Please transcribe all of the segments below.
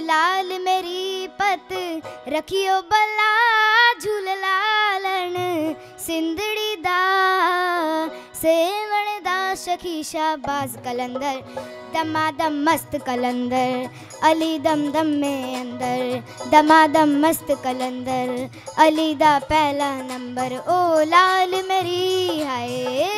लाल मेरी पत, रखियो बला झूल लालन। सिंधड़ी दा, सेवण दा शखी शाबाज कलंदर। दमादम मस्त कलंदर, अली दम दम में अंदर। दमादम मस्त कलंदर, अली दा पहला नंबर। ओ लाल मेरी हाय।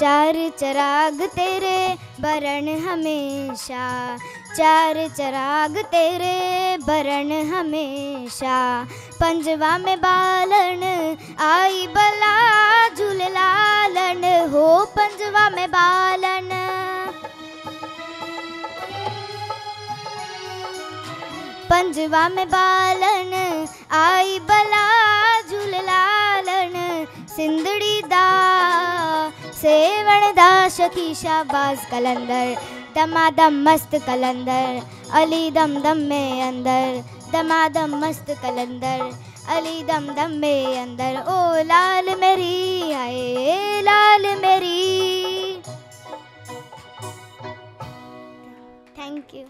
चार चराग तेरे बरन हमेशा। चार चराग तेरे बरन हमेशा। पंजवा में बालन, आई बला झूल लालन। हो पंजवा में बालन। पंजवा में बालन, आई बला दा शकी शाबाज कलंदर दमादम मस्त कलंदर अली दम दम में अंदर दमादम मस्त कलंदर अली दम दम में अंदर। ओ लाल मेरी आए लाल मेरी। Thank you